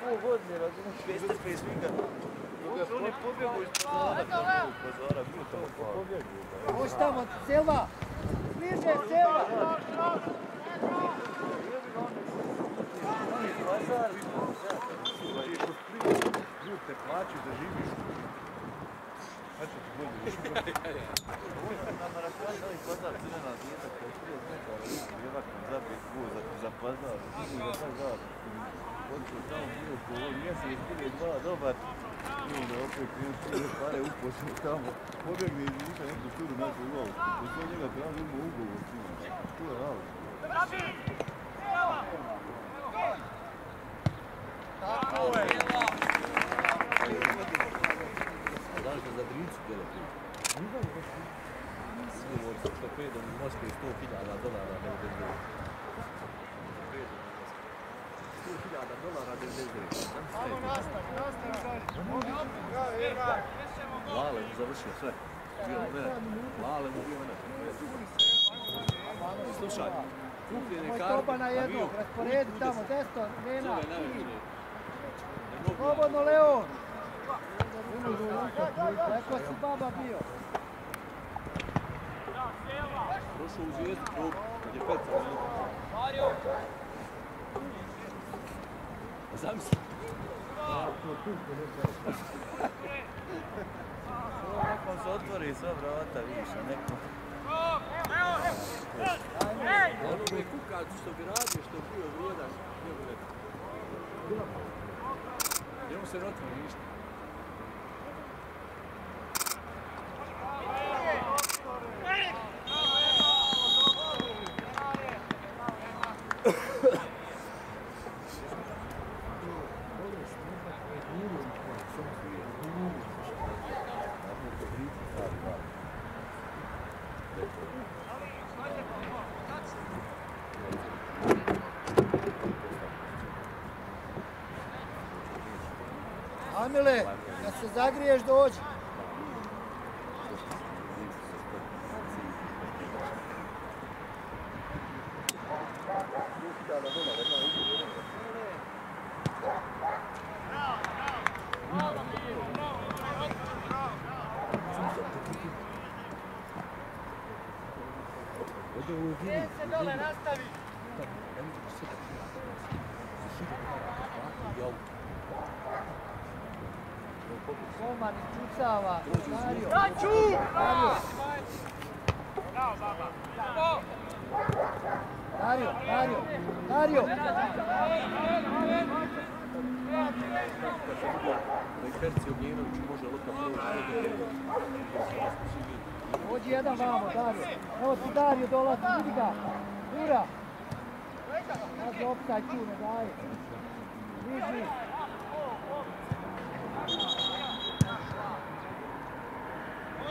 pol godine, razumiješ. Dok oni pobjegu iz pozora, pozora, bio tamo pa. Moći tamo, Selva! Bliže, Selva! Ljudi te da živiš. Znači ti bolje. Ovo je nama raspravljati ovaj pazar, crvena zvijezda koja je prije metara, lijevak nam zabije gol za, prije dva dobar. Opet pare i njega ugovor je da za Drincu djelati. Svi od ortopedom u Moskvi 100.000 dolara 99. 100.000 dolara 99. Ajmo nastavi, nastavi dalje. Lale mu završio sve. Lale mu bio menadžer. Slušaj, toba na jednog, rasporedi tamo, desno, najveće. Slobodno, Leon! Rekao si baba bio. Došao u zvijezdu kad je. Mario! Zamisli. Nekom se otvori sva vrata, vidiš, a nekom... Ono mi je kukac što bi radio, što bio vrijedan, njemu ne. Njemu se ne otvori ništa. Amile, kad se zagriješ dođi. Gdje se dole nastavi? Koman ispucava. Dario. Dario. Dario, Dario, Dario. Da i Perci Ognjenović može luka proći. Dođi jedan vamo, Dario. Evo ti Dario dolazi, vidi ga. Jura. Pazi, opstaj tu, ne daje. Bliži.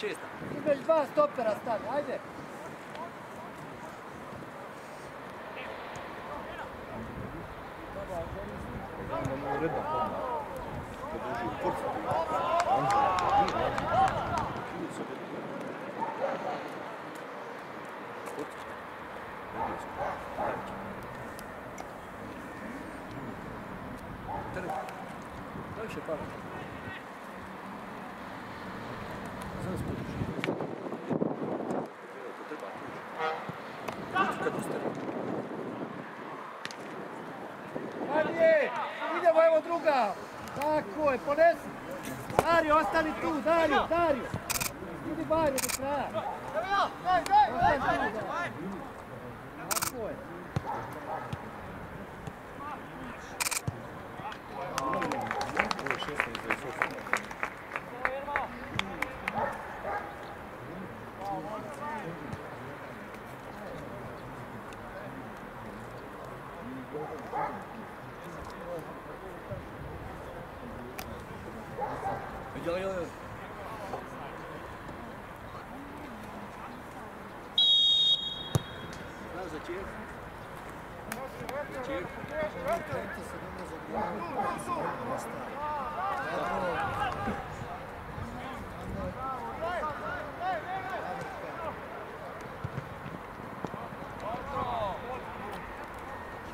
ti dolazi. Idi gore, Nikola. 26. Ti već dva stopera stavi, ajde. Daj się para. Zaraz pójdziesz. To treba. Idź kad ustane. Dalje! Idemo, evo druga! Tako je, ponesi! Dario, ostani tu, Dario, Dario! Idi Dario do kraja! Ostani tu. Tako je. Ovo je 16 za Sofiju. Ja, ja, ja. Znaš za čijeg? Za čijeg?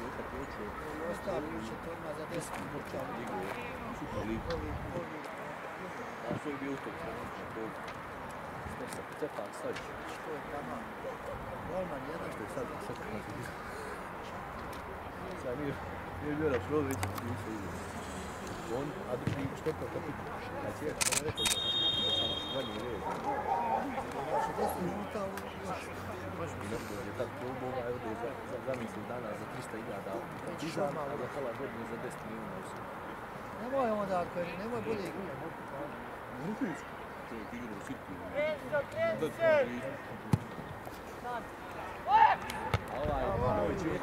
Čijeka počeo. Ostali će to odmah za desnu bučavu. Ligu je super ligu. A što je bio u tom trenutku? Što se cepak staviš? Što je tamo? Golman jedan. Što je sad? Sad kako se Sad nije, nije bio na Šrović, nisu igrali. On, a drugi štopa kako A cijek, on je rekao da sam manje red. Je desnu žuta u I zato je tad klub ovaj ovdje za, za, za misli dana za 300 iljada. Iza, a za pola za 10 milijuna usi. Nemoj onda, ako je, nemoj bolje igrati. Rupinsku. Čovjek igra u City. A ovaj, ovaj čovjek,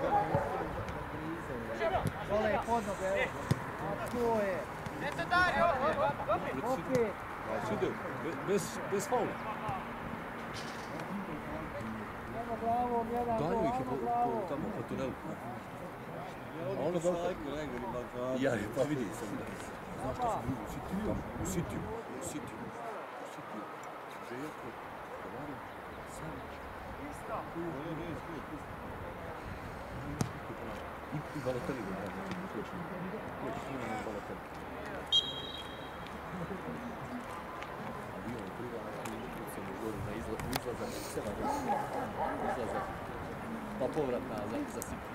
Dole je pod noge, evo. A to je. Opet. a sude, bez, bez faula. Evo glavom, jedan Dalje gol, ih je po, ajmo po, glavom. tamo po tunelu. A ono dobro. najgori Balkan. Ja, pa vidi sam. Znaš šta sam vidio u Citiju? U Citiju. U Citiju. U Citiju. Željko, Kovarin, Savić. I, i Balotelli ga brate. Izlazak, sedam izlazak. Pa povrat za, za City.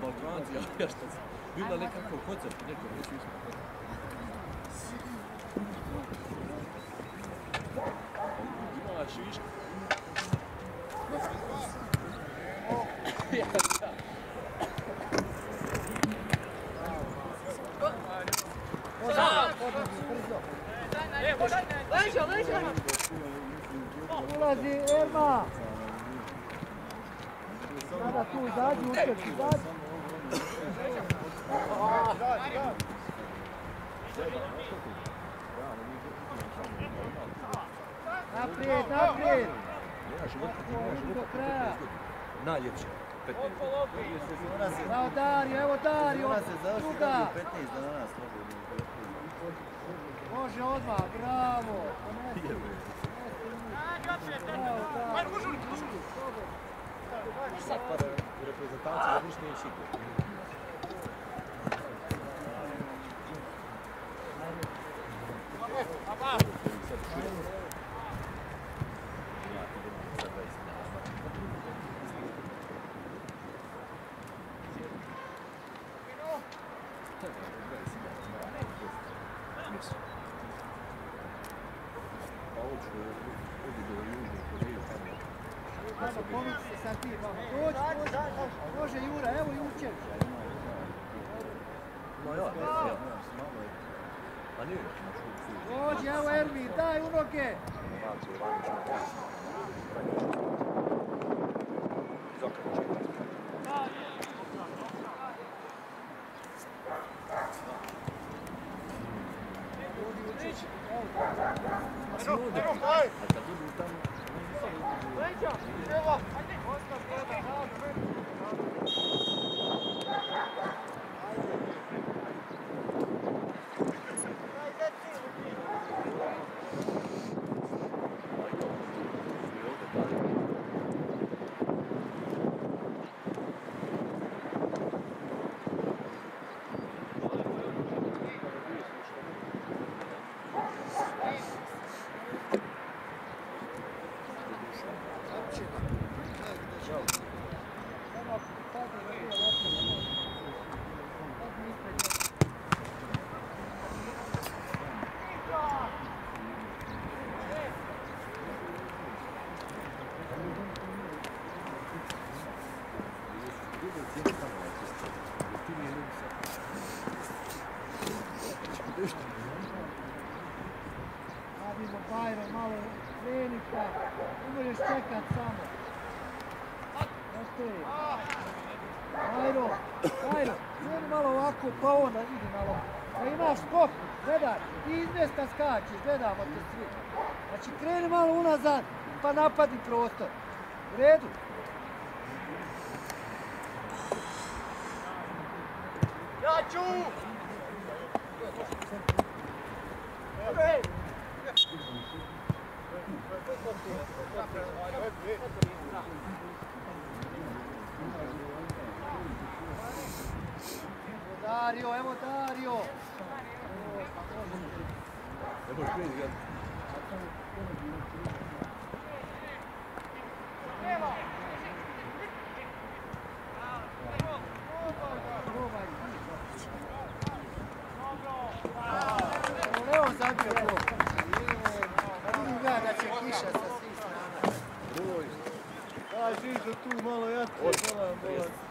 Balkanci, ja, šta sam. Bila nekako koncert, neko već išlo. Imaš viška. Ulazi Erma. Sada tu izađi, utrči, izađi. Naprijed, naprijed. Do kraja. 15 godina. Najljepše. 15. Sezona se, Bravo Dario, evo Dario. sezona se završi Druga. kad je 15 dana slobodno. Može odmah, bravo. Reprezentaciji da ništa neće igrati. Pa onda idi malo. Da imaš skok, gledaj, ti izmjesta skačiš, gledamo te svi. Znači kreni malo unazad, pa napadi prostor. U redu? Evo Dario, evo Dario. Ne možeš prije igrati. Probaj. Evo Leo zabio gol. Vidim ja da će kiša sa svih strana. Daj Žižo tu malo jače, bolan, bolan.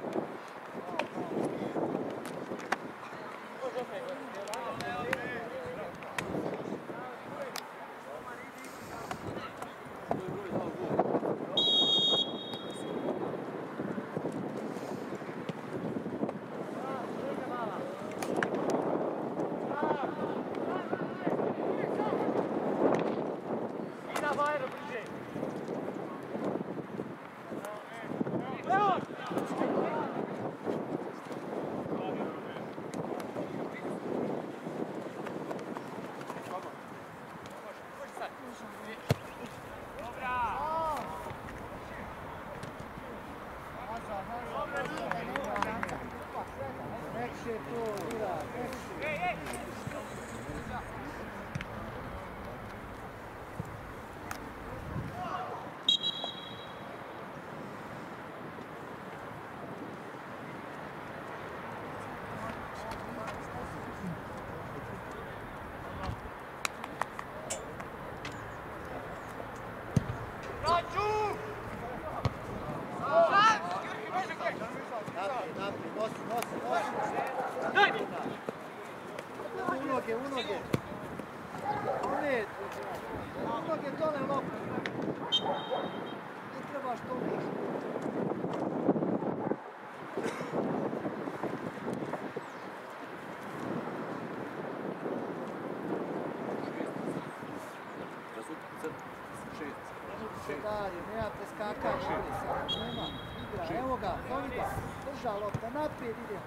Drža lopta, naprijed idemo.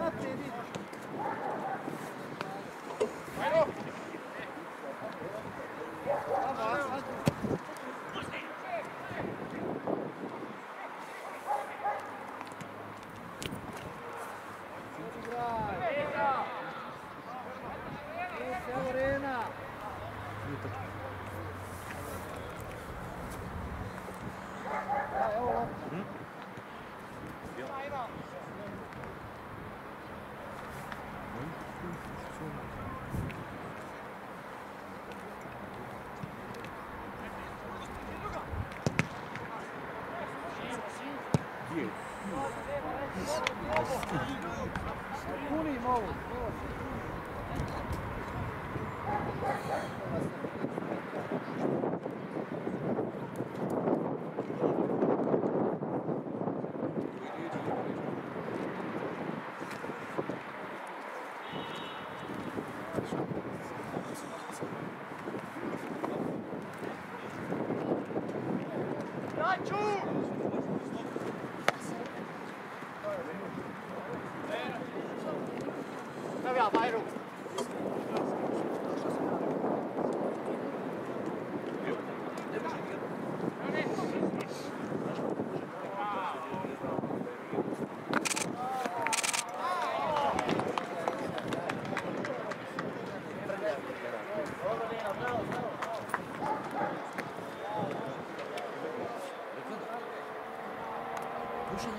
Naprijed idemo. Ajmo, ajmo, ajmo. Igraj. Evo Rena. Da, evo lopta. Gdje? Punim ovu.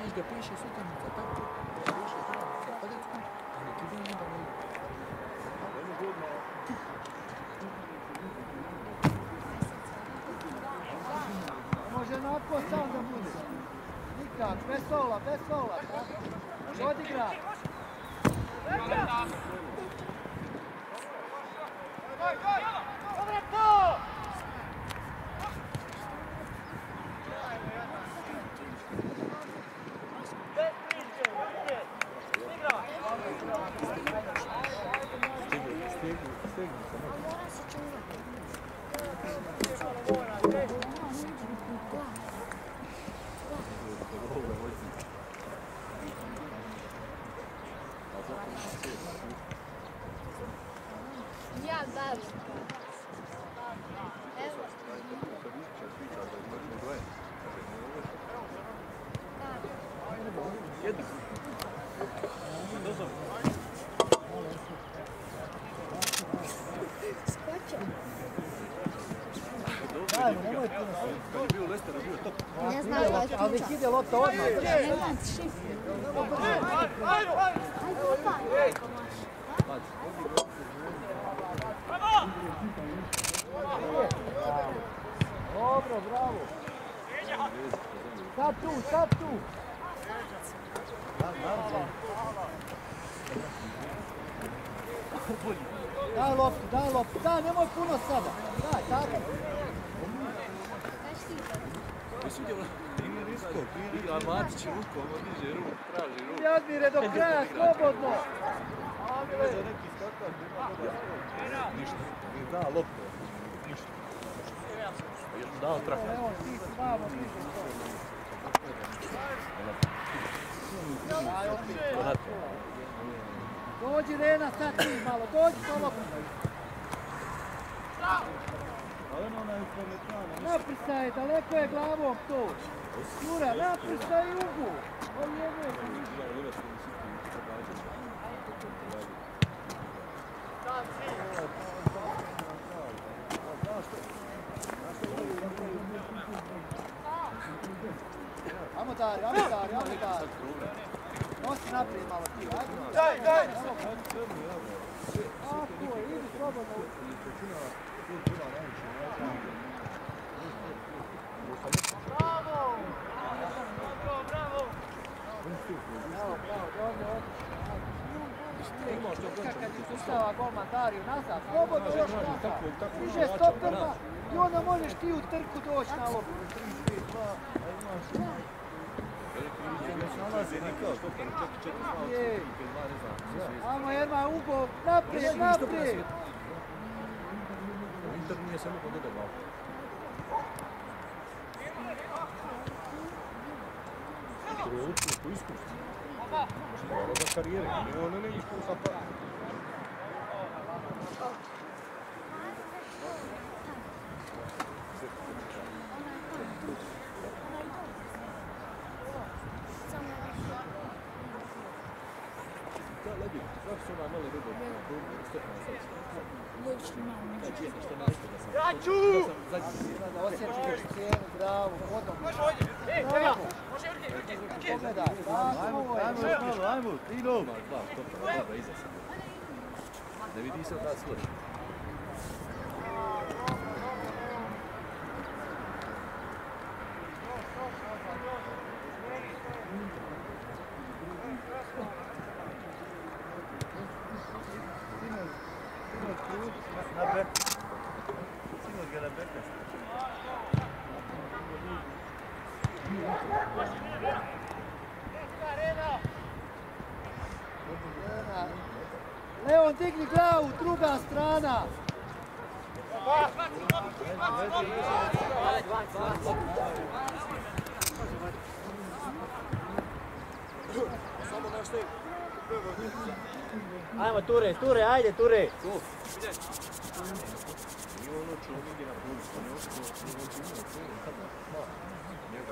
Duša znaš da piše sutarnica, tako? Piše sutarnica, pa da tu. A neki dan onda ne. Može napad sam da bude. Nikak, bez sola, bez sola. Ide lopta odmah. Dobro, bravo. Sad tu, sad tu. Daj loptu, daj loptu, daj, nemoj puno sada. Daj, tako. Jesi vidi, a Matić rukom, on diže ruku, traži ruku. Ti odmire do kraja, slobodno. Za neki skakač ima dobar skok. Ništa, da loptu. Ništa. Jedno dao traka. Evo, ti si bliže to. Dođi Rena, sad ti malo, dođi. Ali ono onaj pametana. Napristaj, daleko je glavom to. Jura, napristaj ugu. O jebe. Amo Dari, amo Dari, amo Dari. Nosi naprijed malo ti, ajde. Daj, daj! Tako je, idi slobodno. Kad ispuštava golman Dariju nazad, stoperma i onda možeš ti u trku doći na. Je. Ajmo Jerma, Ugo, naprijed, naprijed. Inter nije samo kod je učio po. Ono za karijere, ne ono ne išlo sa pa. Da, lebi, zašto su ona male ribe? Stefana sad. Logično malo. Kad je nešto nastavlja sam. Ja ću! Da sam zadnji. Da osjetiš cijenu, bravo, hodom. Bravo. Pogledaj, Ajmo, tako je. ajmo još malo, ajmo, idom. Ima dva stopera, dobra iza sam. Ne vidi se da svori. Leon, digni glavu, druga strana. Ajmo Ture, Ture, ajde Ture. Nije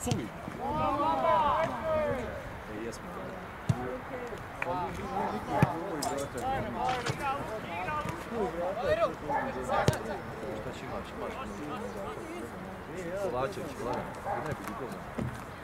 Subi. Jesmo. Šta će imaš? Imaš. Kovačević, Vladan. Ne bi bilo.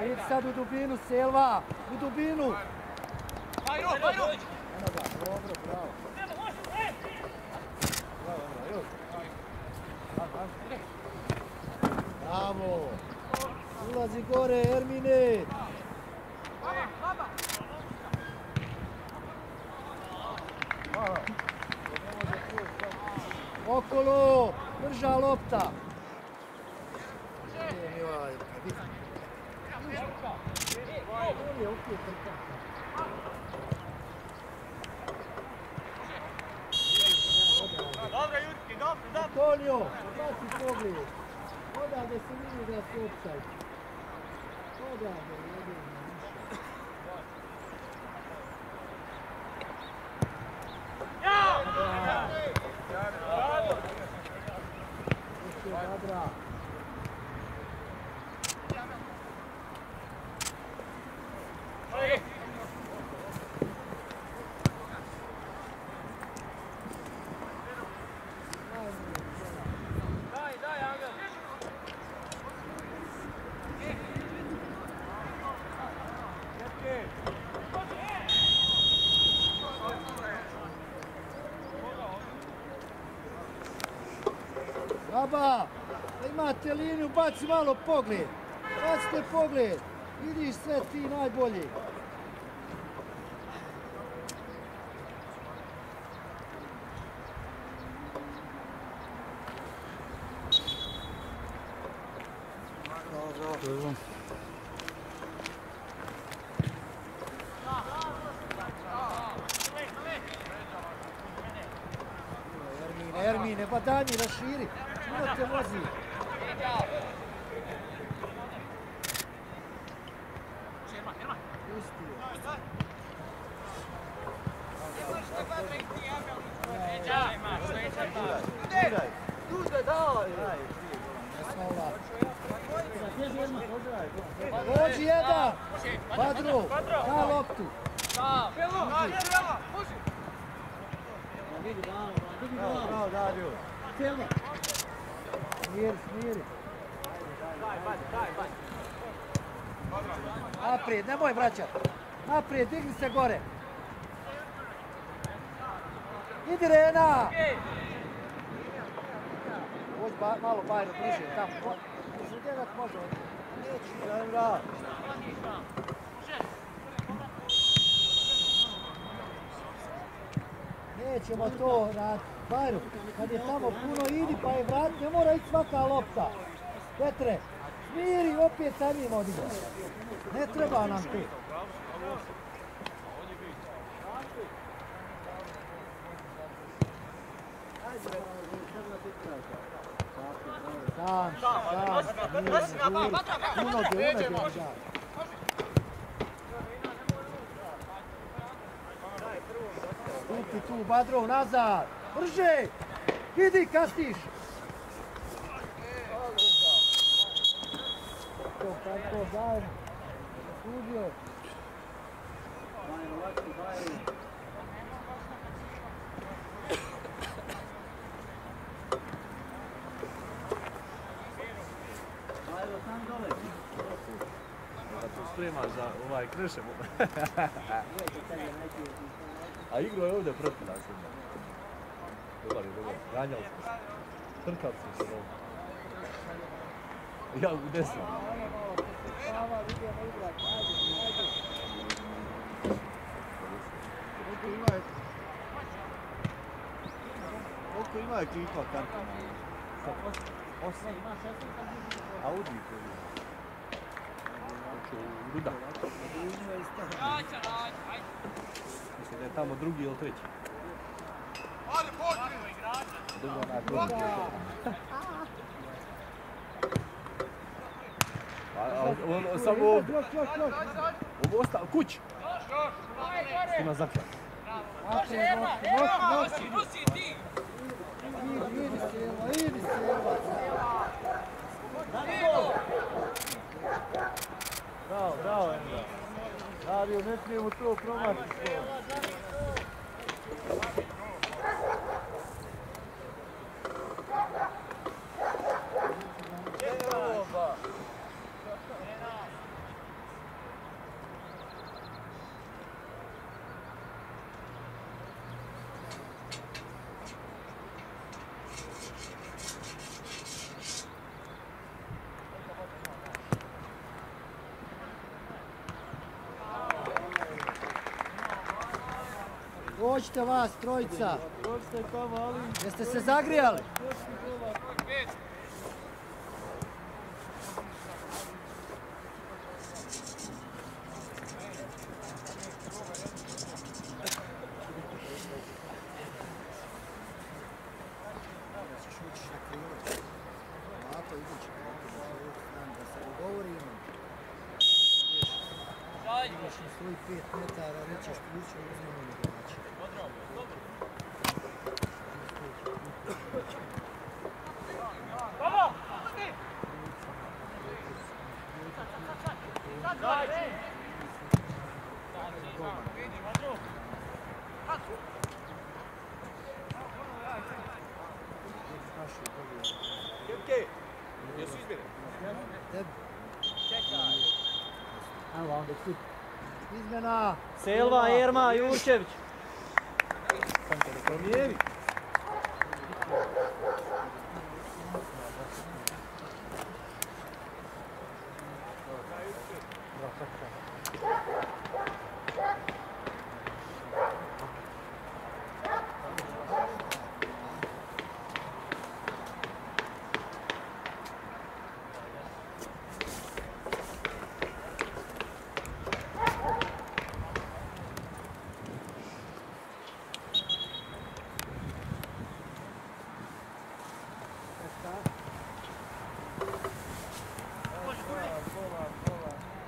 A ići sad u dubinu, Selva, u dubinu. Vajro, Baba, imate liniju, baci malo pogled. Bacite pogled. Vidiš sve ti najbolji. Ermine, pa daj raširi. Što te vozi? Pusti je. Hvala. Dođi jedan! Smiri, smiri. Naprijed, nemoj vraćat. Naprijed, digni se gore. Idi Rena! Ba, malo Bajro bliže, tamo. Gledat, može ovdje. Neću, Sandra. nećemo to raditi. Bajro, kad je tamo puno, idi pa je vrat, ne mora ići svaka lopta. Petre, smiri, opet sa njim odigra. Ne treba nam ti. Sam, sam, smiri. Unoge, unoge, unoge. Stupi tu, Badro, nazad. Brže! Idi, kasniš! To, tako, daj. Zaslužio. Da tu sprema za ovaj krešem. A igro je ovdje protiv nas. Je, dobar. Ganjali smo se. Trkali smo se ovdje. Ja u desno. Koliko ima ima ekipa karta? Osam. Audi koji je. Ruda. Mislim da je tamo drugi ili treći. Dobro, onaj drugi. A, a, on, on, samo ovdje. Ostalo, kuć. Ima. Naprijed, nosi, nosi, nosi. Idi. Bravo, bravo. Dario, ne smijemo to promašiti. Dođite vas, trojica. Jeste se zagrijali? Ovako idući da se dogovorimo. Ideš na svoj pet metara, rećeš ključu i uzmemo igrača. Tebi. Evo onda tu. Izmjena. Selva, Erma, Jurčević. Promijeni.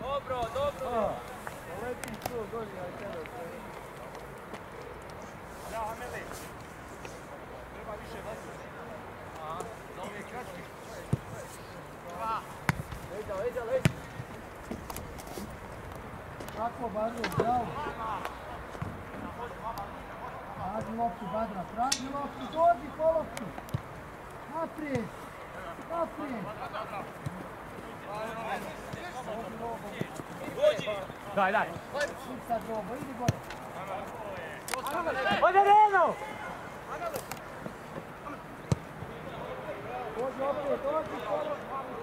Dobro, dobro. Leti tu, gori, aj tebe. Kako Badro, bravo. Traži loptu Badra, traži loptu, dođi po loptu. Naprijed, naprijed. Daj, daj. Idi sad Robo, idi gore. Ode Reno! Dođi opet, dođi po loptu.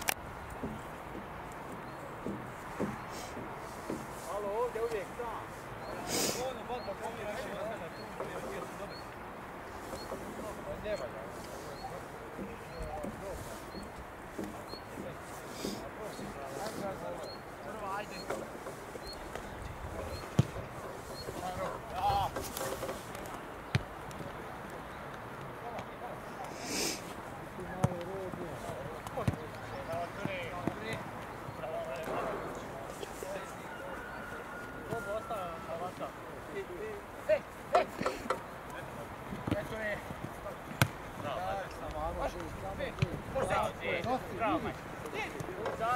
Nosi, idi.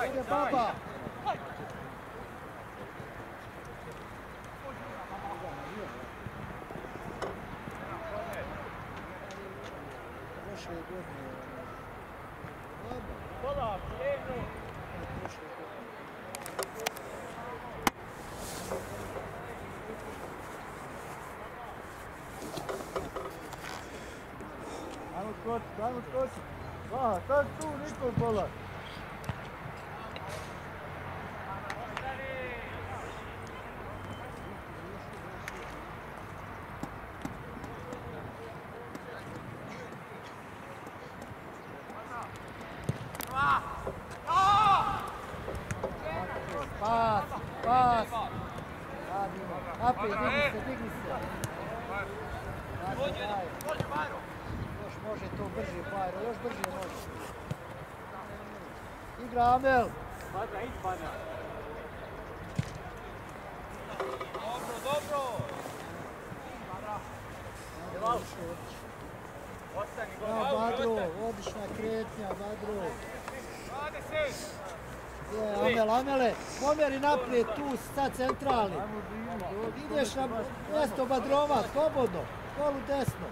Ide baba. Prošle godine. Baba. Prošle godine. Ajmo skoči, ajmo skoči. Aha, sad tu, niko pola. Pas, pas. Radimo. Naprijed, digni se, digni se. Radimo, daj. Još može to brže, Bajro, još brže može. Igra Amel. Badra, idi Badra. Bravo, Badro, odlična kretnja, Badro. Je, Amel, Amele, pomjeri naprijed tu, sad centralni. Ideš na mjesto Badrova, slobodno, kolu desno.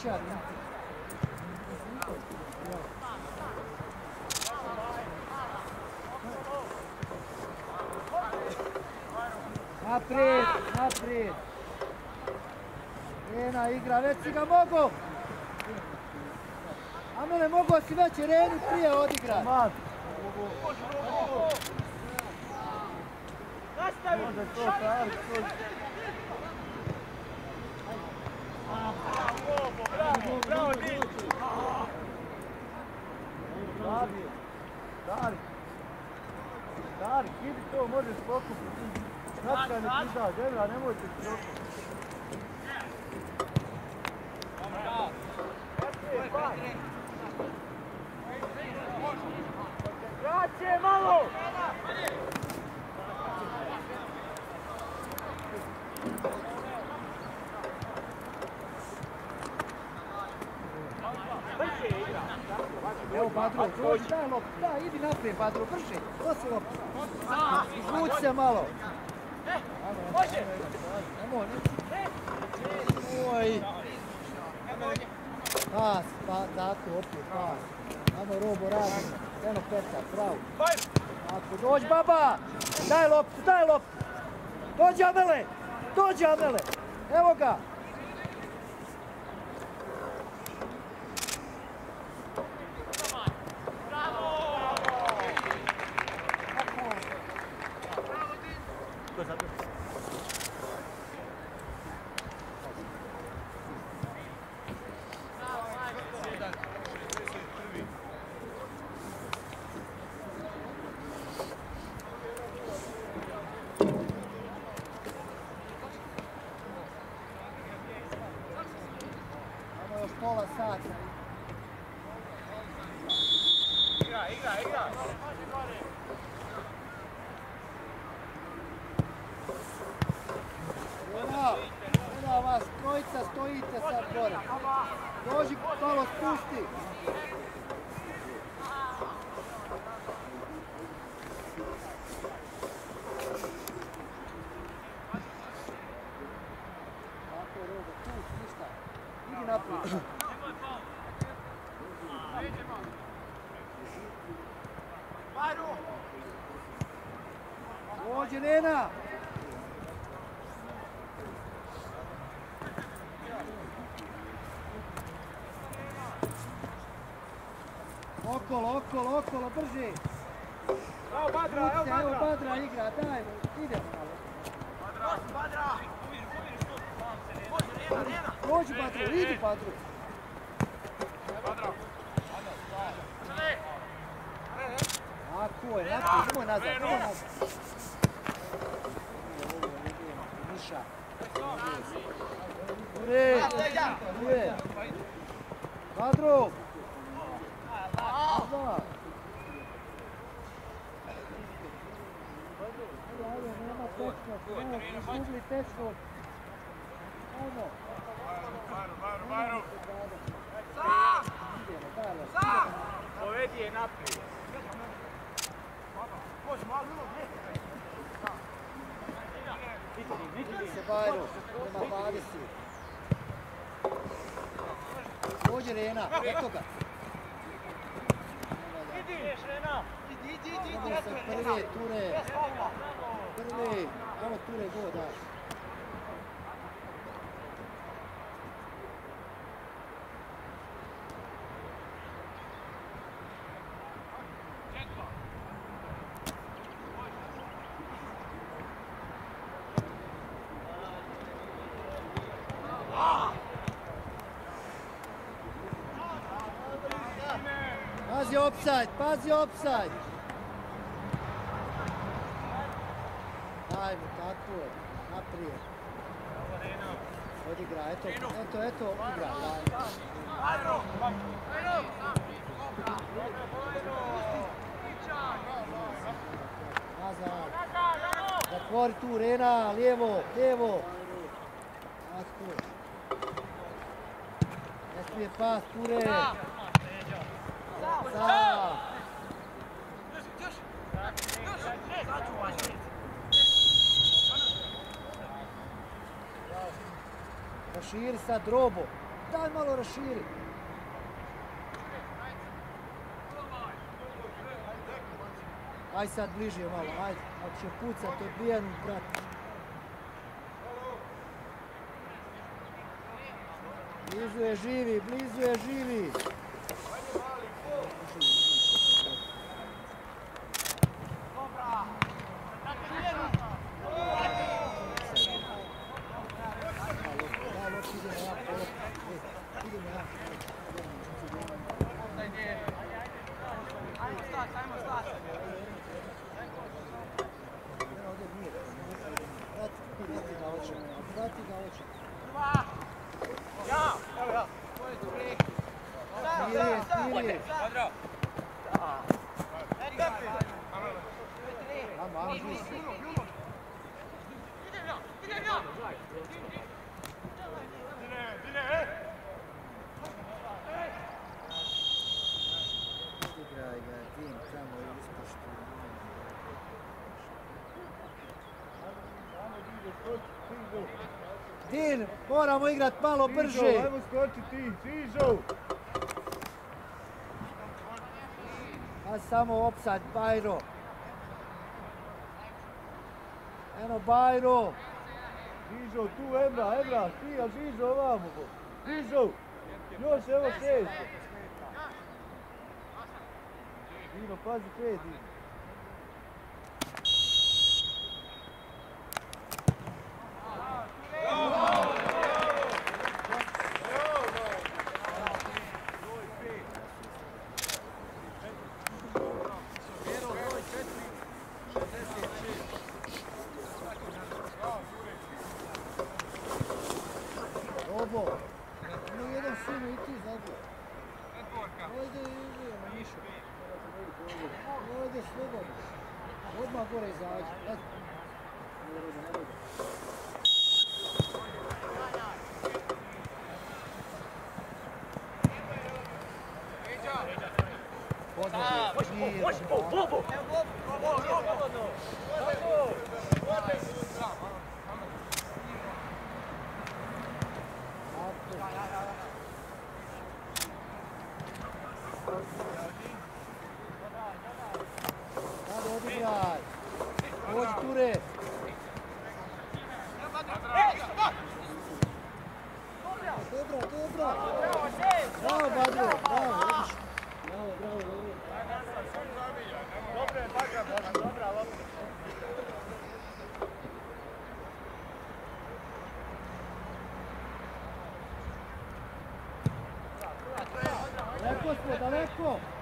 Srčan. Naprijed, naprijed. Rena igra, već si ga mogu. Amele, mogu si već Reni prije odigrat. Može to pravi, to Dari, Dari, Dari, idi to, možeš pokupiti. Kratka ne ti da, Devra, nemojte se pokupiti. Jače malo! Evo Badro, dođi, daj loptu, daj, idi naprijed Badro, brže, nosi loptu. Izvuci se malo. Može! Nemoj, nemoj. Pas, pa, tako, opet, pas. Ajmo Robo, radi. Eno Petar, pravo. Tako, dođi baba! Daj loptu, daj loptu! Dođi Amele! Dođi Amele! Evo ga! Nena! Okolo, okolo, okolo, brže! Evo Badra, evo Kuce, evo Badra! Badra igra, daj, idemo malo. Dođi Badru, idi Badru. Tako je, naprijed, nemoj nazad, nemoj nazad. 3, 2, 4. Teško. Rena, eto ga. Idi, Šrena! Idemo se prvi, Ture. Prvi, evo Ture, go, da. Pazi offside, pazi offside. Dajmo, tako je, naprijed. Odigra, eto, eto, eto, igra. Nazad. Zatvori tu, Rena, lijevo, lijevo. Ne smije pas, Ture. sad robo. Daj malo raširi. Aj sad bliže malo, ajde. Ako će pucat, odbijenu, brate. Blizu je živi, blizu je živi. Din, moramo igrat malo brže. Ajmo skoči ti, Sižo. A samo opsad, Bajro. Eno, Bajro. Sižo, tu Ebra, Ebra, ti, a Sižo ovamo. Sižo, još evo šest. Dino, pazi pet, Dino. Ecco, ecco, ecco.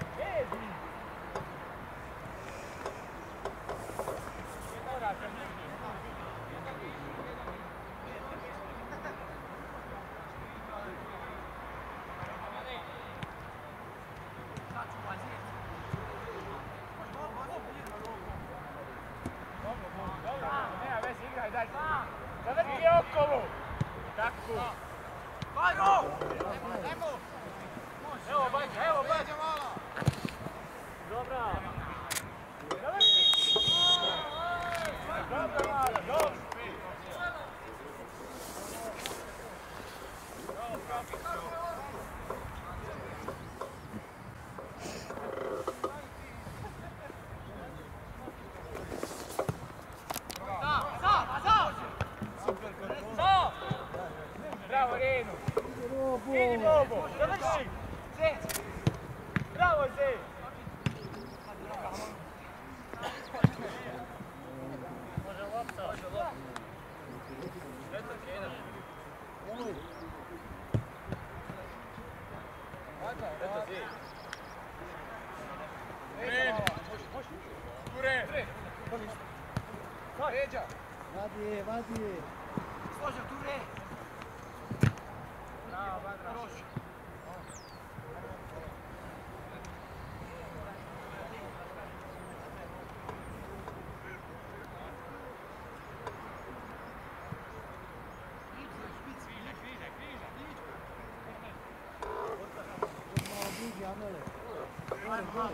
Pusti,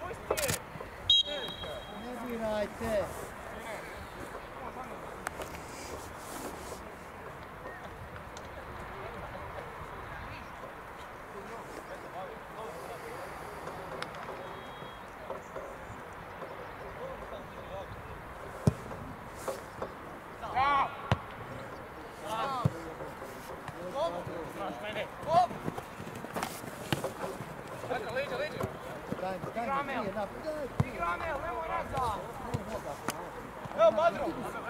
pusti, pusti! Ne! Madro.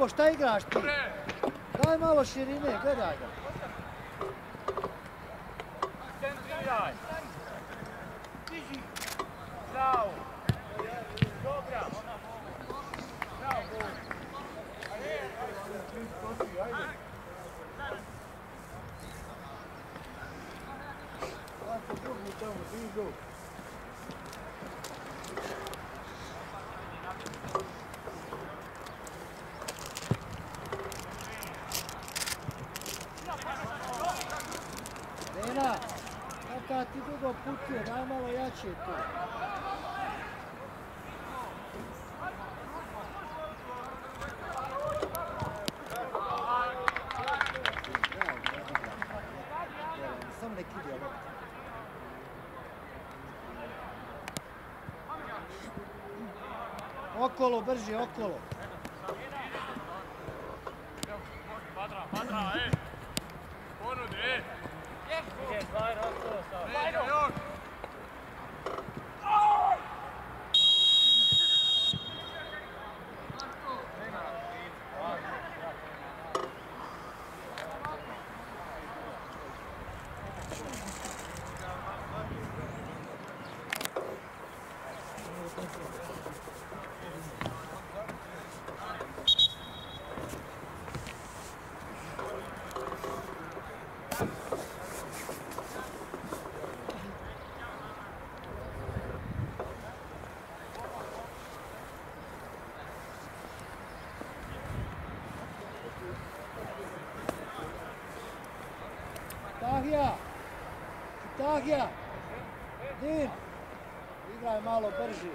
Bobo, šta igraš ti? Daj malo širine, gledaj ga. Okolo, brže, okolo. Tahija! Tahija! Din! Igraj malo brži.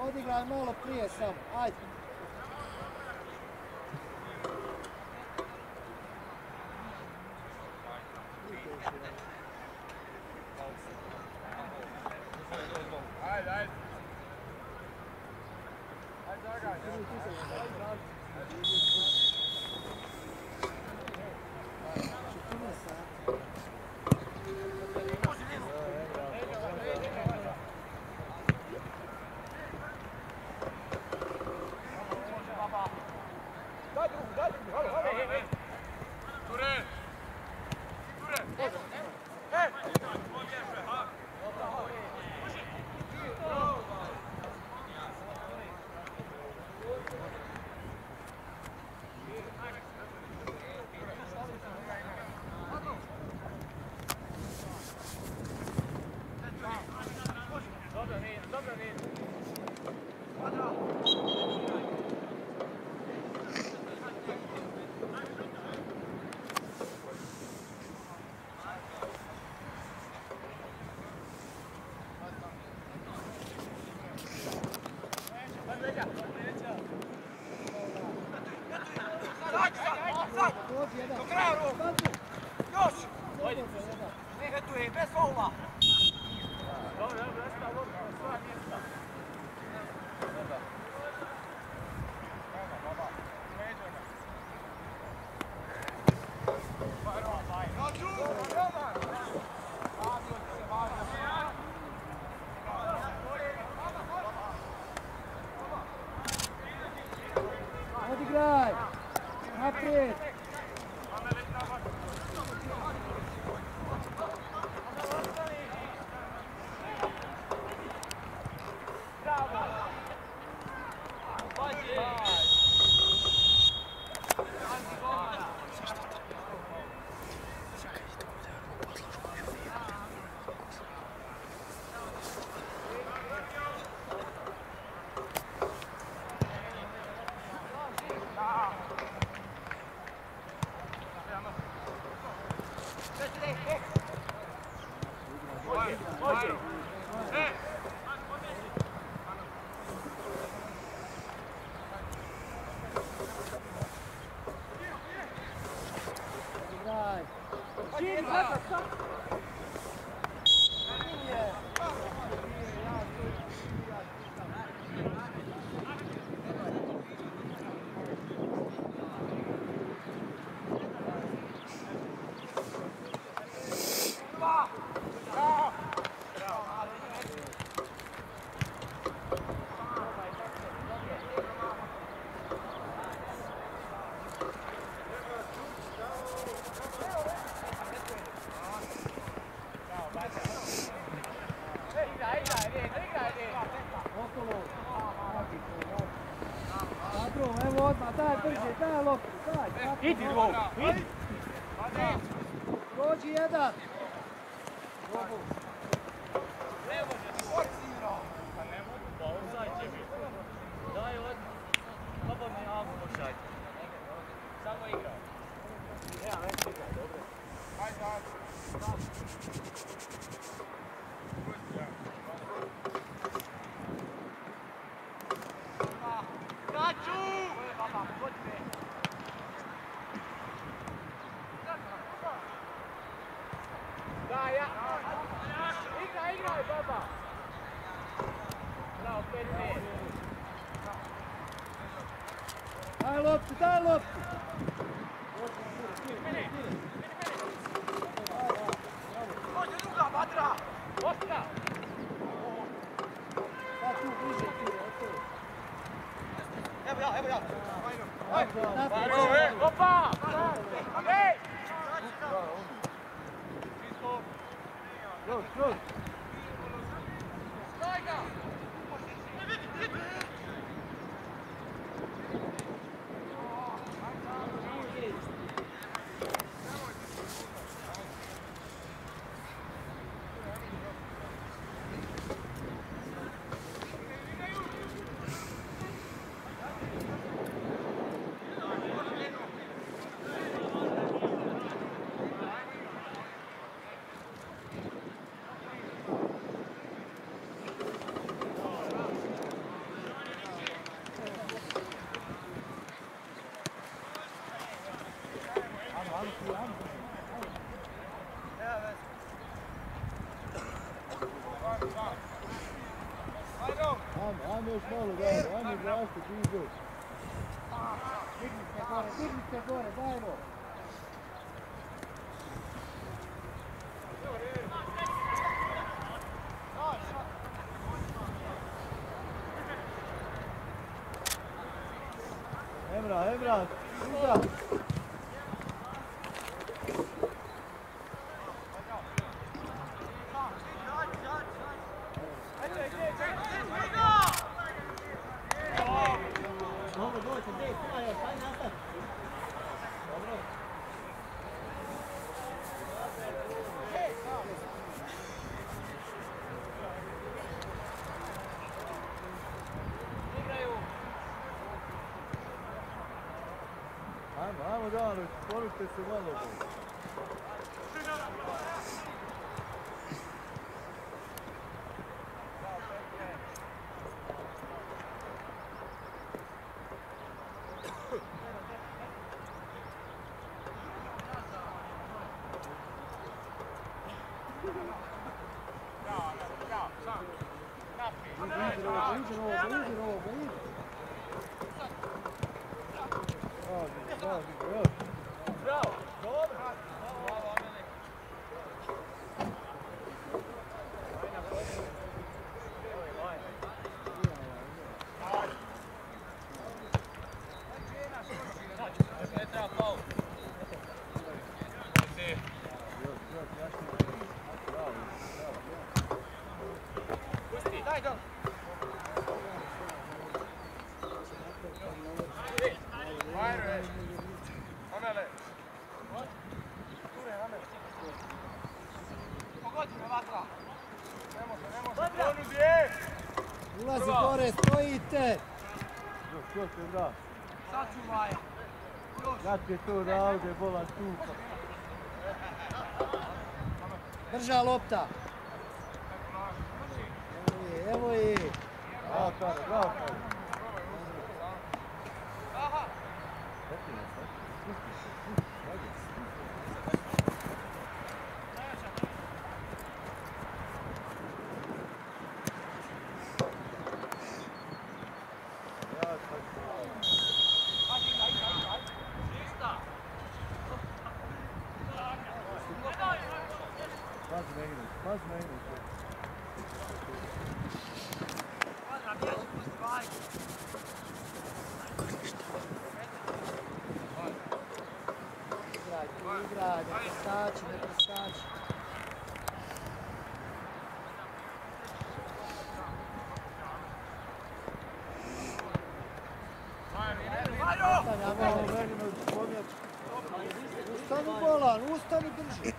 Odigraj malo prije sam. Ajde. it. Hit it, go. Hit. Grad, halb Grad. Ponte su mano, stojite! Još, još je da. Kad je to da ovdje bolan tupa. Drža lopta! Evo je, evo je! Bravo, Kare, bravo, Ustani bolan, ustani drži.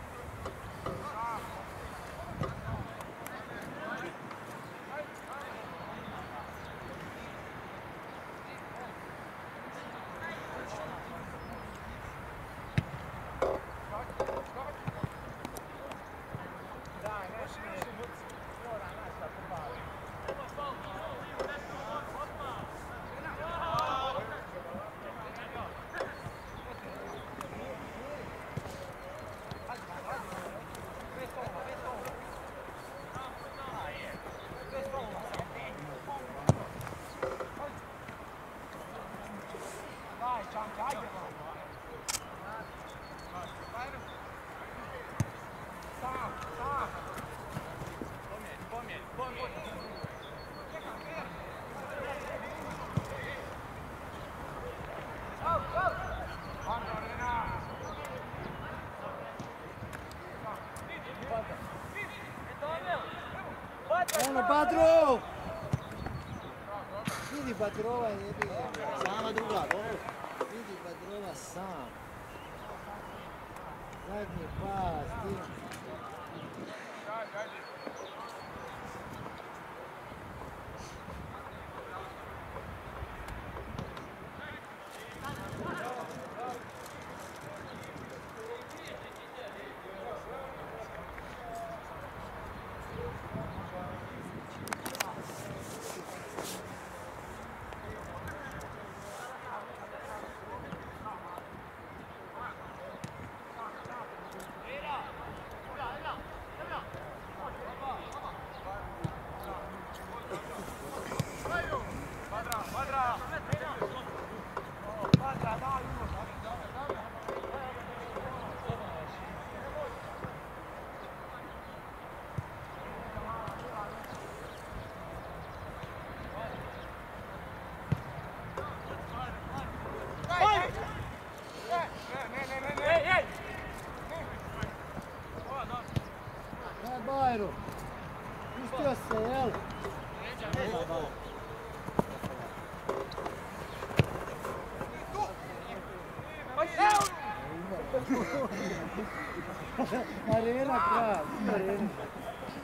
Arena kralj, arena.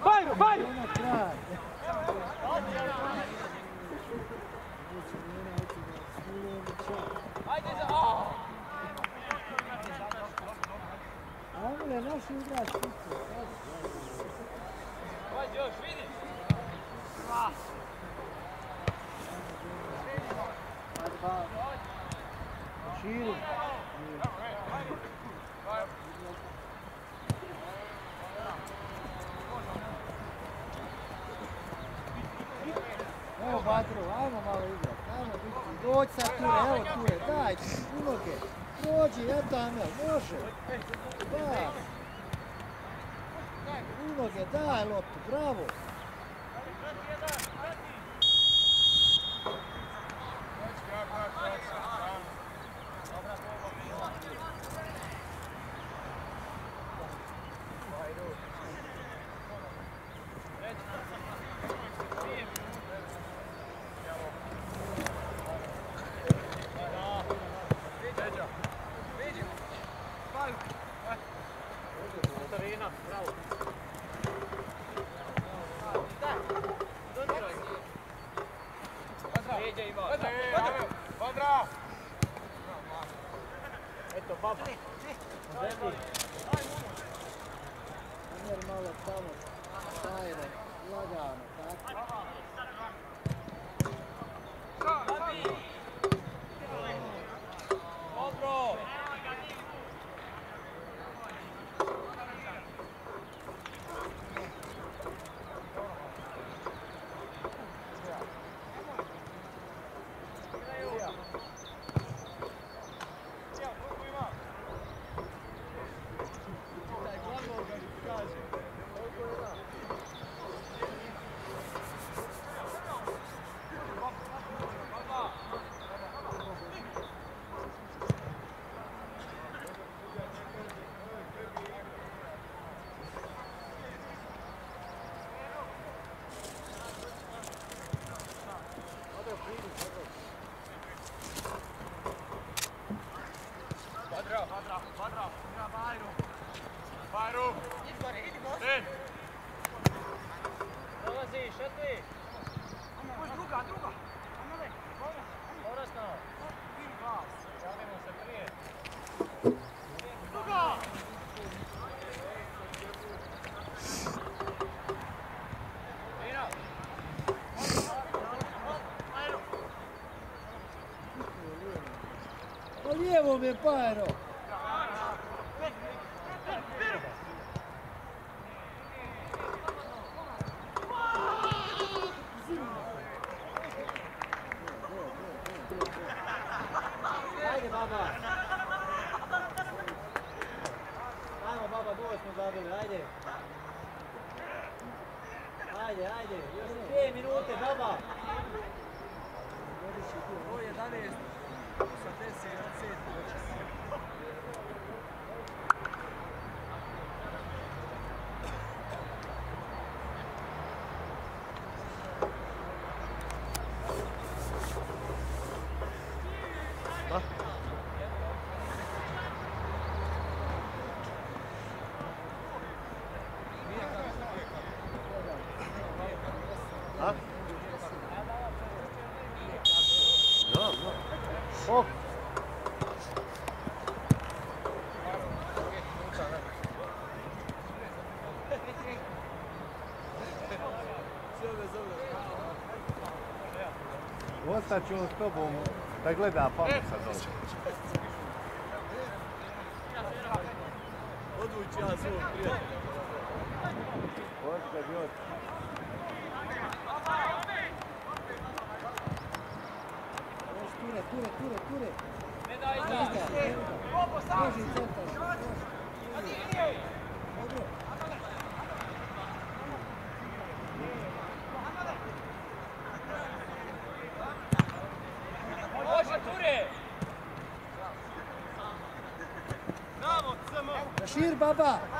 Bajro, Bajro! Arena kralj. Ajde za... Oh! Ajmo je naš igrač. Ajde još, vidi! Širu. Evo Badro, ajmo malo igrat, ajmo biti. Dođi sad Ture, evo Ture, daj, uloge. Prođi, Adamel, može. Da. Unoge, daj loptu, bravo. Pa lijevo mi je Bajro. Ajde baba. Ajmo baba, gol smo zabili, ajde. Ajde, ajde, još dvije minute baba. Ovo je 11, 80, A? Ja, ja. O, Ostat ću s tobom da gleda pamet sad dođe. Odvući ja svog prijatelja. Još. Još ture, ture, ture, ture. Ne daj da. Može. Baba!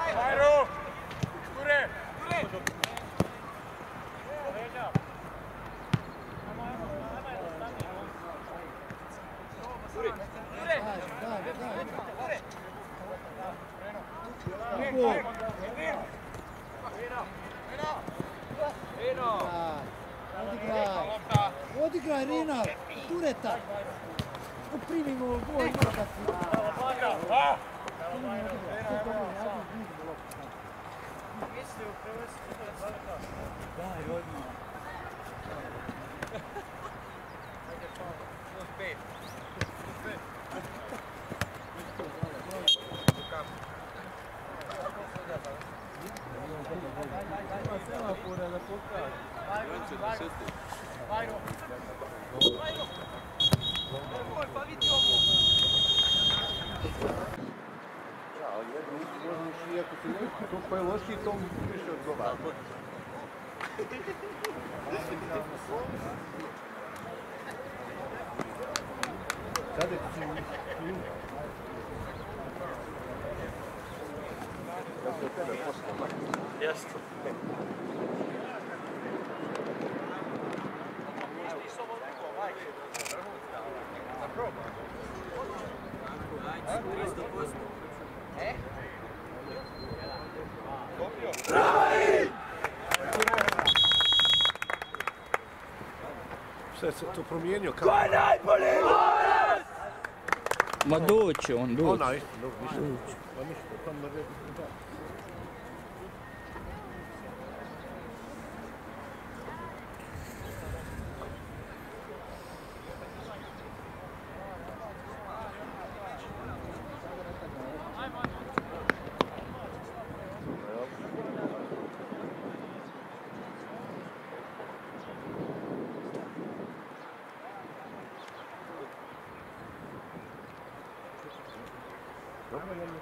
Sad je Ja se od tebe pošto Jeste. Sve se to promijenio kao... Ma doći on, doći. Onaj, dobro, ništa. Pa ništa, tamo na redu. Dobro, ja ne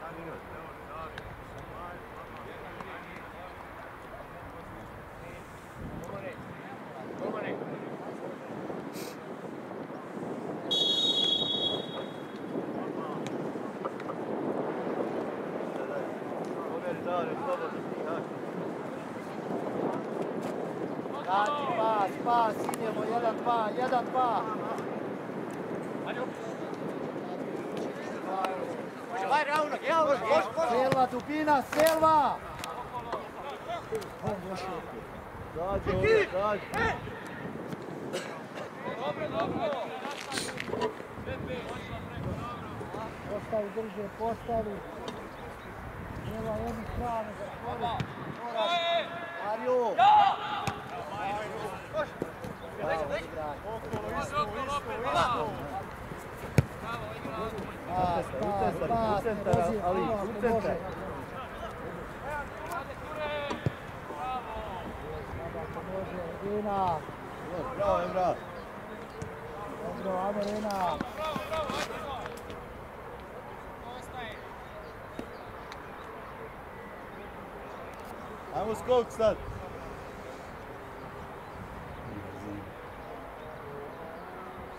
Pomeri Dario, slobodno. Dati pas, pas, idemo, 1-2, 1-2. Selva, dubina, Selva! Zađe ovdje, zađe. Postavi, drže, postavi. Nema jednu stranu, zatvori. Moraš. Mario! Bravo, igraj. Pas, pas, centar, pas, u centar, ne vozi, ali, pravo, u ako centar. može. Ako može, Dina. Bravo, Emra. Dobro, ajmo Rena. Ajmo skok sad.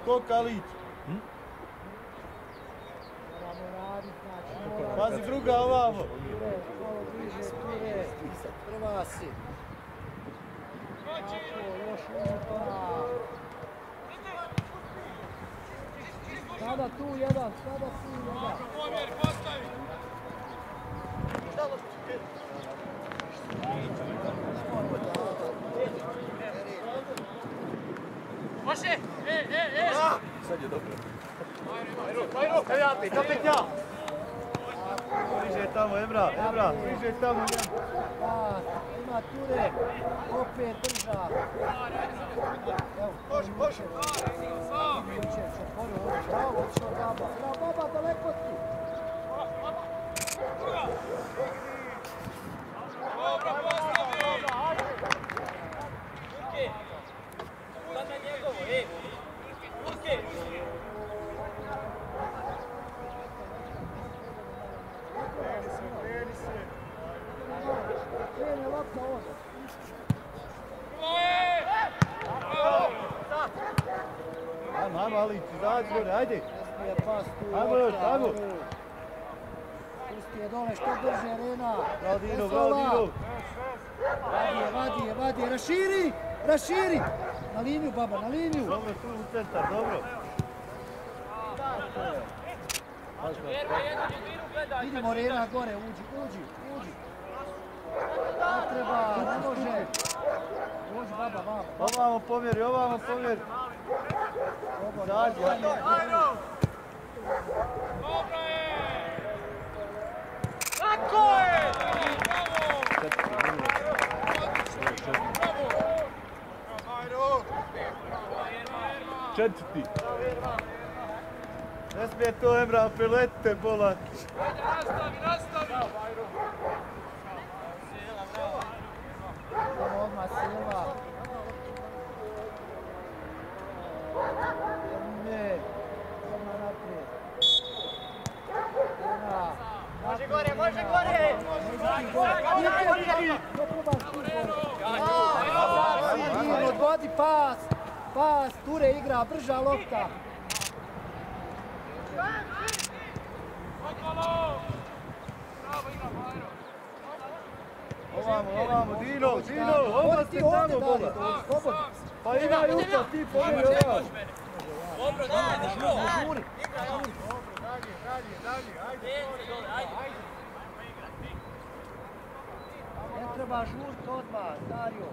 Skok Alić. Moramo raditi, znači, moramo. Pazi druga ovamo. Ture, malo bliže, ture. Prva si. Tako, još unutra. Sada tu jedan, sada tu jedan. Sad je dobro. Bliže tamo, Emra, Emra, bliže tamo. Pa, ima ture, opet drža. Evo, može, može. Jučer se otvorio ovdje, bravo, odšao baba. Bravo, baba, daleko si. Krene lopta ovdje. Ajmo, ajmo Alić, izađi gore, ajde. Ajmo još, ajmo. Pusti je dole, što drže Rena. Bravo Dino, Vesola. bravo Dino. Vadi je, vadi je, vadi je, raširi, raširi. Na liniju, baba, na liniju. Dobro, tu u centar, dobro. Vidimo Rena gore, uđi, uđi, uđi. Ne treba, ne može. Uđi, baba, baba. Ovamo pomjeri, ovamo pomjeri. Izađi, ajde. Četvrti. Ne smije to Emra, preletite bola. Idemo odmah Silva. Ne, odmah naprijed. Može gore, može gore! Ne ti go. Idete ti, to probaš ti go. Divno, odvodi pas. Pas, Ture igra, brža lopta. Ovamo, ovamo, Dino, Dino, ovo Odi ste ti ovdje tamo, dalje, Boba. Pa ima Juka, ti pomeri ovamo. Žuri. Ne treba žurt odmah, Dario.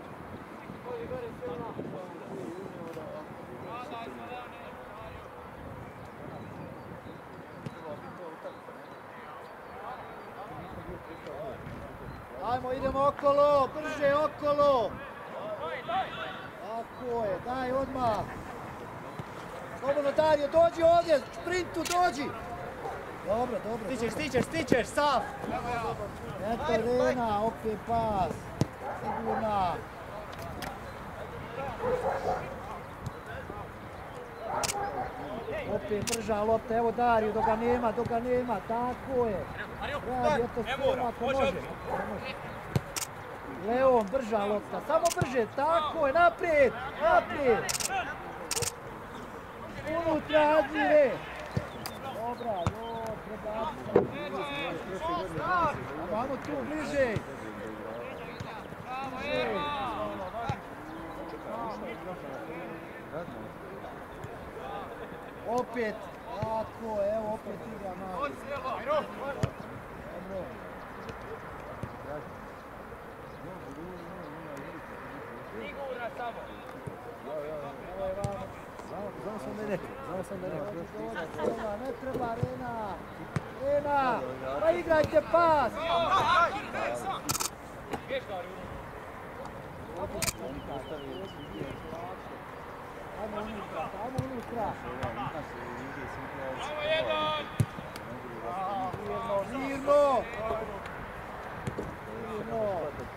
Ajmo, idemo okolo, brže okolo. Tako je, daj odmah. Slobodno Dario, dođi ovdje, sprintu, dođi. Dobro, dobro. Stičeš, stičeš, stičeš, sav! Eto Rena, opet pas. Sigurna. Opet brža lopta, evo Dario, dok ga nema, dok ga nema, tako je. Radi, eto Stema, ako može. Leon, brža lopta, samo brže, tako je, naprijed, naprijed. Unutra, Admire. Dobra, jo, prebaci. Vamo tu, bliže. Opet, tako, evo, opet igra. Dobro. Evo je vamo. Znao sam da je neko, znao sam da je neko. Nema, ne treba Rena. Rena, pa igrajte pas. Ajmo unutra, ajmo unutra. Mirno, mirno. Mirno.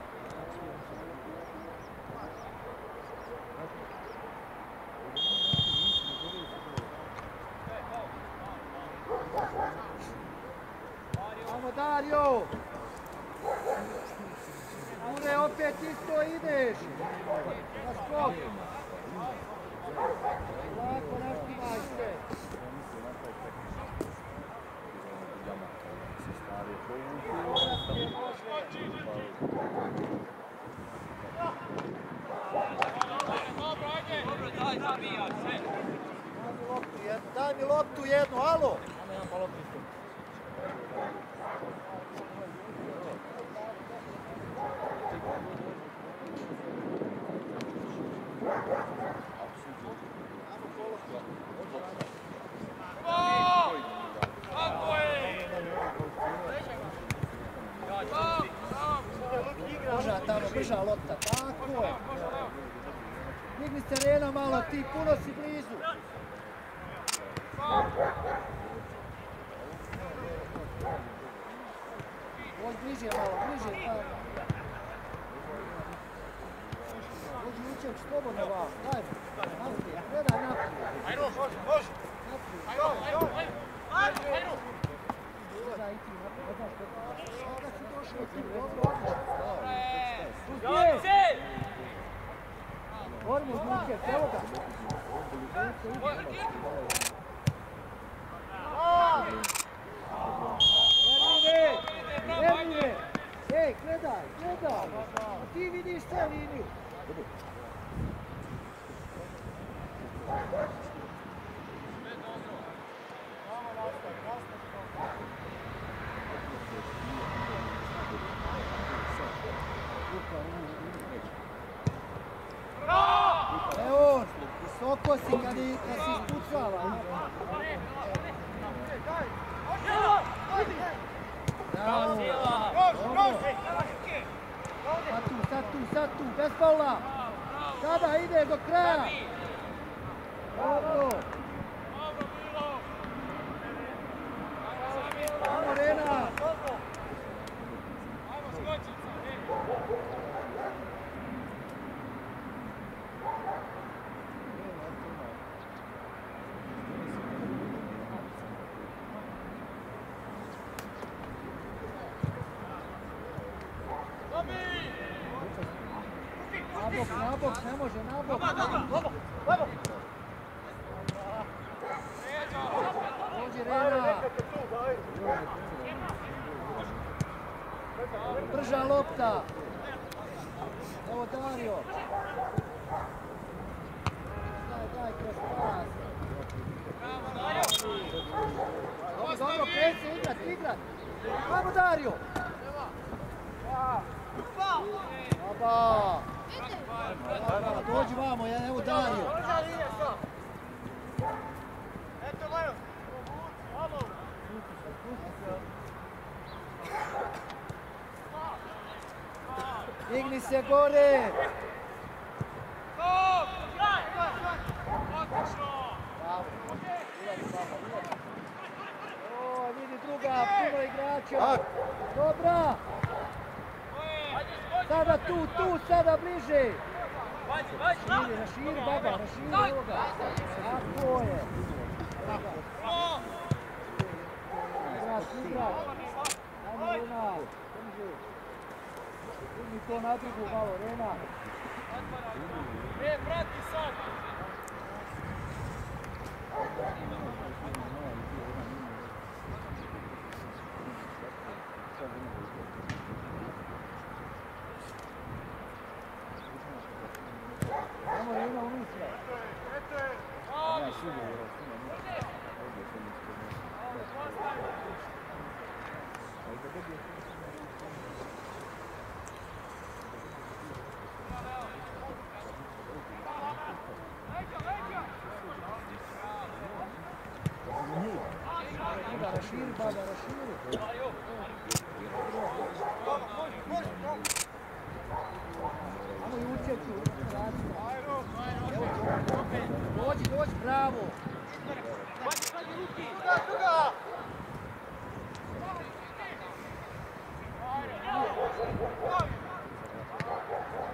Ajmo Dario. Ure, opet isto ideš. Na skok. Lako, naštimaj se. Daj mi loptu jednu, daj mi loptu jednu, alo. Brža tako je. Digni se Rena malo, ti puno si blizu. Dođi bliže malo, bliže. tamo. Dođi Učević, slobodno vam, daj mu. Naprijed, gledaj naprijed. Ajde, može, može. Naprijed. Gledaj i ti naprijed, ne znaš kako. Sada si došao tu, dobro, odlično. Pustije! Ormuz, Lučević, evo ga. Ermine! Ermine! Ej, gledaj, gledaj! A ti vidiš sve liniju. Evo, visoko si kad, i- kad si ispucava. Bravo. Dobro. Sad tu, sad tu, sad tu, bez faula. Sada ide do kraja. Dobro. Ajmo, Rena. Nabok, nabok, ne može, nabok. Dođi Rena. Brža lopta. Evo Dario. Daj, daj, kroz pas. Dobro, dobro, kreci, igrat, igrat. Ajmo Dario. Baba. Baba, dođi vamo, ja, evo Dario. Se gore. Bravo. Ulazi, baba, ulazi. O, vidi druga, puno igrača. Dobra. Sada tu, tu, sada bliže. Širi, raširi, baba, raširi, evo ga. Tako je. Igrač, igrač. Ajmo. Uzmi to na drugu malo, Rena. E, prati sad! Ajmo, Rena, unutra. Baba, raširi, baba, raširi. Ajmo i učeću, Dođi, dođi, bravo. Ne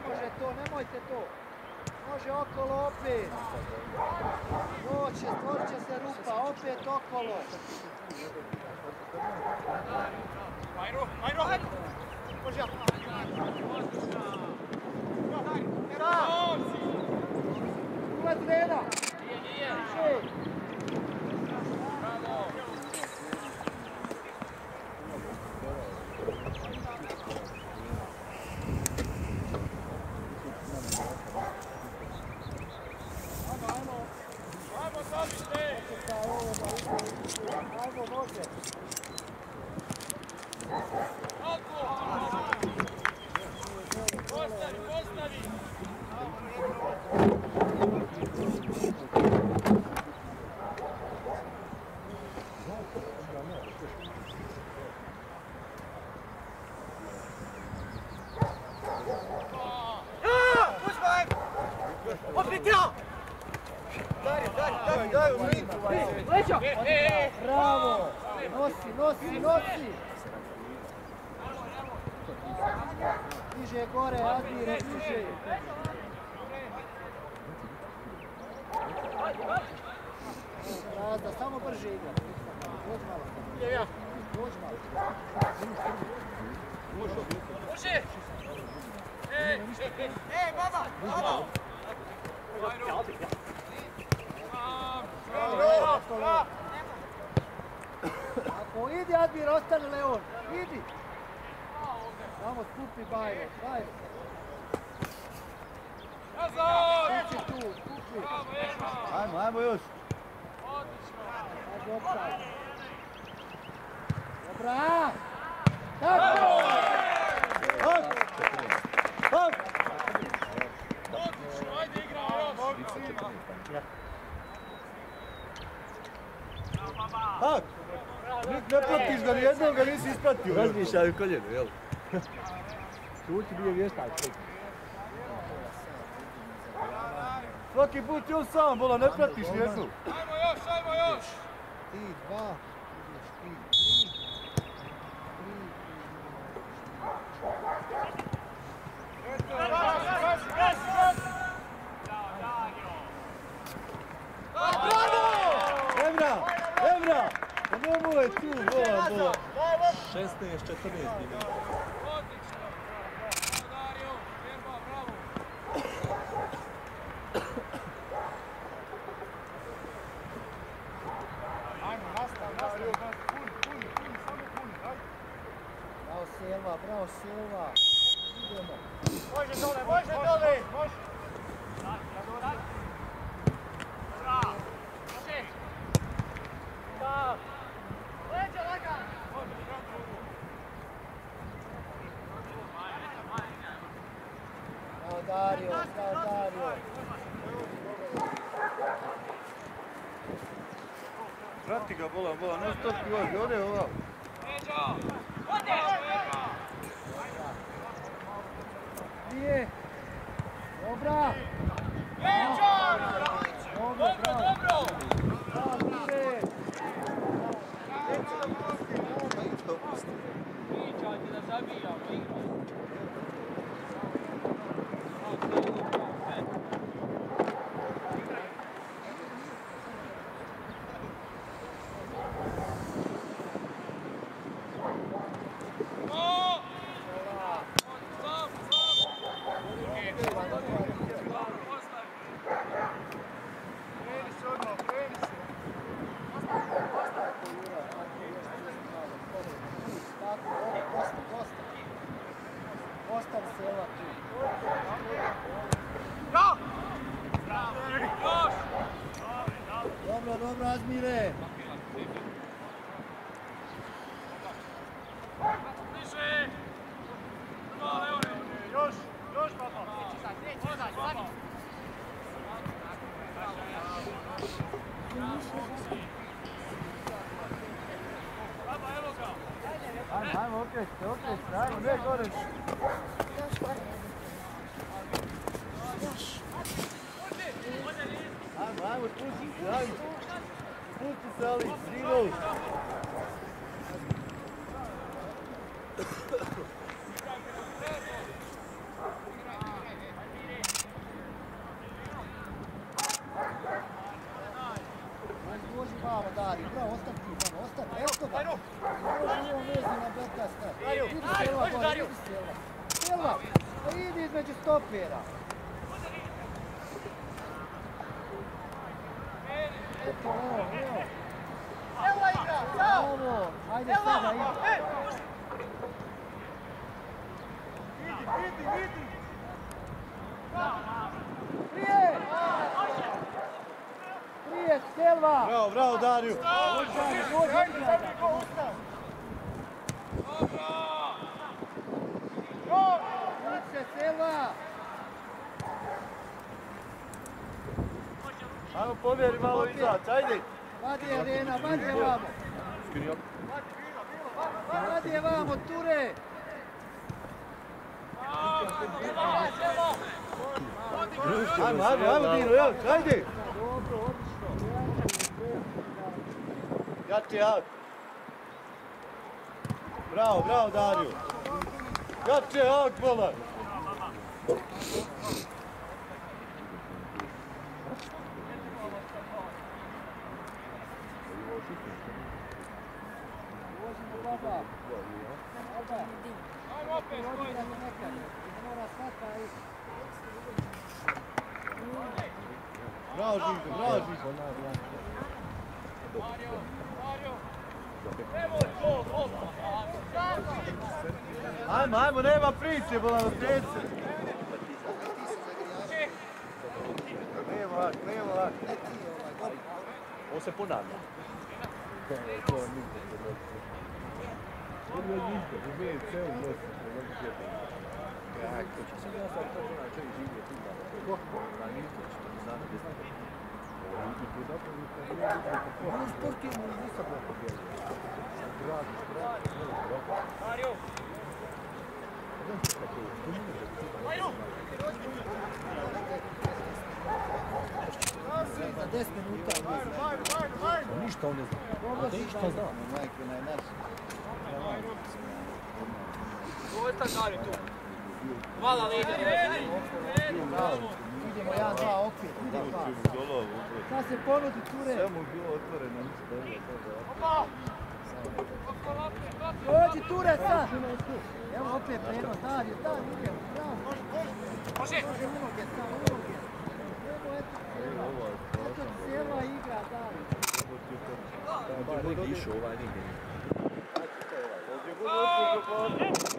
može to, nemojte to. Može okolo opet. Doće, stvorit će se rupa, opet okolo. Majro, Majro, hajde! Može ja. Ulaz Rena. Više. Ajmo zabište! Ajmo, može. Postavi, postavi! E, e, e! Bravo. Nosi, nosi, nosi. Bliže gore, Admire, bliže. Razda, samo brže igra. Dođi malo. Dođi malo. Može! E, e, e, e, baba! Baba! Ako idi Admir, ostane Leon. Idi. Samo skupi. Bajro. Nazad! Kući tu, skupi. Ajmo, ajmo još. Odlično! Dobra. Tako. 14. Ha, ne pratiš da nijednog ga nisi ispratio. Razmišljaju koljeno, jel? Tu ti bio vještak. Svaki put je on sam bola, ne pratiš nijednog. Ajmo još, ajmo još! Ti, dva, je tu, bola, bola. 16, 14 minuta. 不，那都是我丢的哦。dobro Azmire. Ajmo, okres, okres, ajmo, ne, gore. Još, gore. Još. Ajmo, ajmo, spusti, ajmo. Futsal e Silos. çağırıyor. je bila na trejce. Ne vlak, ne vlak. Ovo se ponavlja. To nigde ne može. Ovo je nigde, ne vidi celu mjesec, ne može jedan. Kako će se ja sad to onaj čovjek živio tu da? Kako? Na Nikolić, to mi znam, gdje a Oni sportivno nisam dobro bjeli. Gradi, gradi. Za 10 minuta. Ništa on ne zna. Da ništa zna. Majke, ne, naš. Ovo gari tu. Hvala Idemo ja, dva, okvir. Sad se ponudi ture. Sve mu je bilo otvoreno. Opa! Dođi Ture sad. Evo opet prenos, Dario, Dario, idemo. Bravo. Može uloge sad, uloge. Evo, eto, Sjeva igra, Dario. Ba negdje išao, ovaj nigdje nije. Oj,